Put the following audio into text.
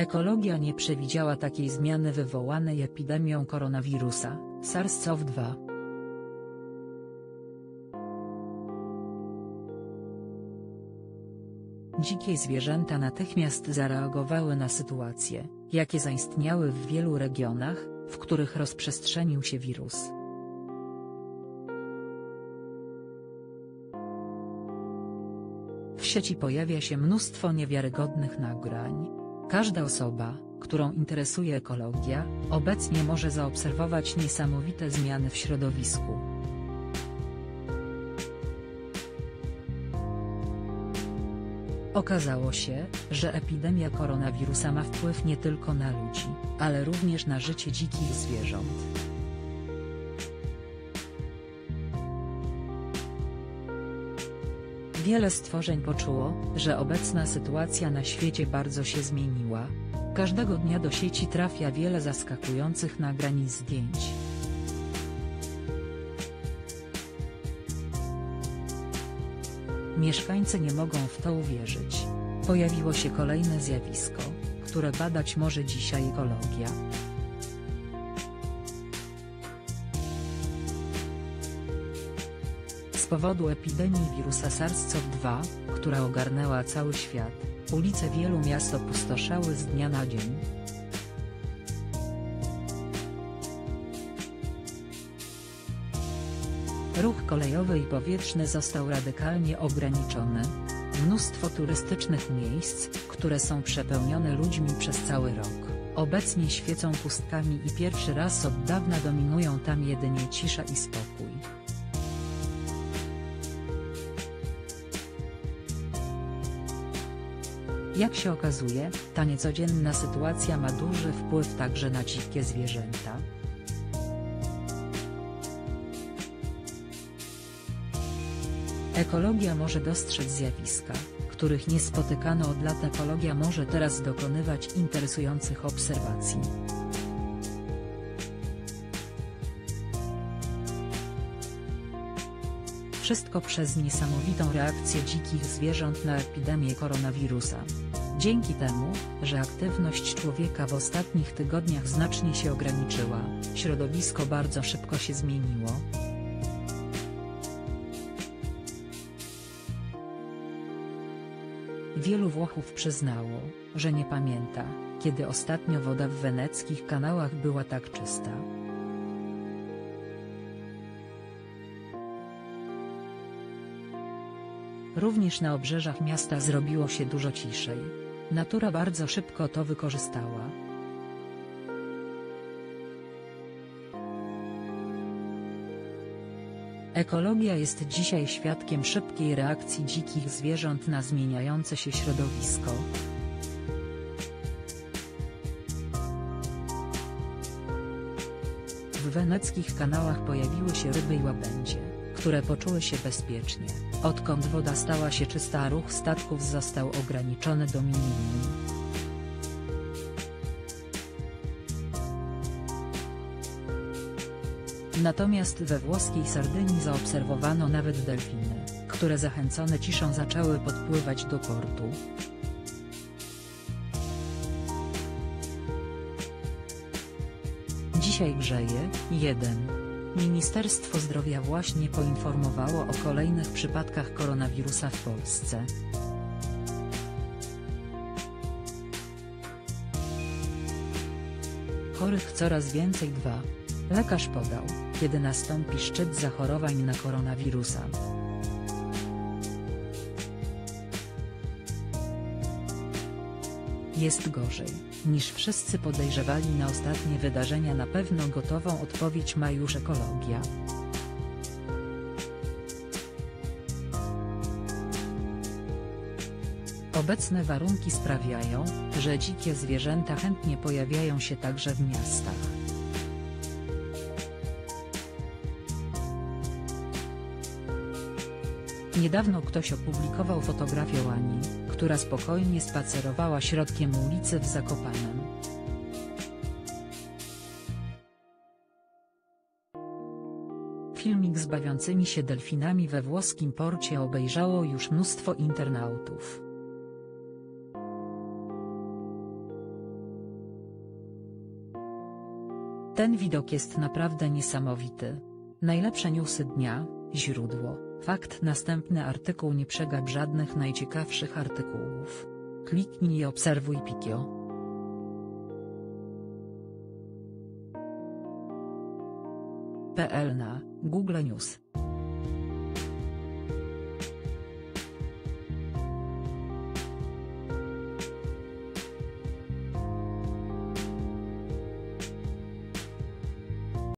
Ekologia nie przewidziała takiej zmiany wywołanej epidemią koronawirusa, SARS-CoV-2. Dzikie zwierzęta natychmiast zareagowały na sytuacje, jakie zaistniały w wielu regionach, w których rozprzestrzenił się wirus. W sieci pojawia się mnóstwo niewiarygodnych nagrań. Każda osoba, którą interesuje ekologia, obecnie może zaobserwować niesamowite zmiany w środowisku. Okazało się, że epidemia koronawirusa ma wpływ nie tylko na ludzi, ale również na życie dzikich zwierząt. Wiele stworzeń poczuło, że obecna sytuacja na świecie bardzo się zmieniła. Każdego dnia do sieci trafia wiele zaskakujących nagrań i zdjęć. Mieszkańcy nie mogą w to uwierzyć. Pojawiło się kolejne zjawisko, które badać może dzisiaj ekologia. Powodu epidemii wirusa SARS-CoV-2, która ogarnęła cały świat, ulice wielu miast opustoszały z dnia na dzień. Ruch kolejowy i powietrzny został radykalnie ograniczony. Mnóstwo turystycznych miejsc, które są przepełnione ludźmi przez cały rok, obecnie świecą pustkami i pierwszy raz od dawna dominują tam jedynie cisza i spokój. Jak się okazuje, ta niecodzienna sytuacja ma duży wpływ także na dzikie zwierzęta. Ekologia może dostrzec zjawiska, których nie spotykano od lat. Ekologia może teraz dokonywać interesujących obserwacji. Wszystko przez niesamowitą reakcję dzikich zwierząt na epidemię koronawirusa. Dzięki temu, że aktywność człowieka w ostatnich tygodniach znacznie się ograniczyła, środowisko bardzo szybko się zmieniło. Wielu Włochów przyznało, że nie pamięta, kiedy ostatnio woda w weneckich kanałach była tak czysta. Również na obrzeżach miasta zrobiło się dużo ciszej. Natura bardzo szybko to wykorzystała. Ekologia jest dzisiaj świadkiem szybkiej reakcji dzikich zwierząt na zmieniające się środowisko. W weneckich kanałach pojawiły się ryby i łabędzie, które poczuły się bezpiecznie, odkąd woda stała się czysta ruch statków został ograniczony do minimum. Natomiast we włoskiej Sardynii zaobserwowano nawet delfiny, które zachęcone ciszą zaczęły podpływać do portu. Dzisiaj grzeje, 1. Ministerstwo Zdrowia właśnie poinformowało o kolejnych przypadkach koronawirusa w Polsce. Chorych coraz więcej 2. Lekarz podał, kiedy nastąpi szczyt zachorowań na koronawirusa. Jest gorzej, niż wszyscy podejrzewali na ostatnie wydarzenia na pewno gotową odpowiedź ma już ekologia. Obecne warunki sprawiają, że dzikie zwierzęta chętnie pojawiają się także w miastach. Niedawno ktoś opublikował fotografię Łani, która spokojnie spacerowała środkiem ulicy w Zakopanem. Filmik z bawiącymi się delfinami we włoskim porcie obejrzało już mnóstwo internautów. Ten widok jest naprawdę niesamowity. Najlepsze newsy dnia, źródło fakt następny artykuł nie przegap żadnych najciekawszych artykułów. Kliknij i obserwuj Pikio. PL na Google News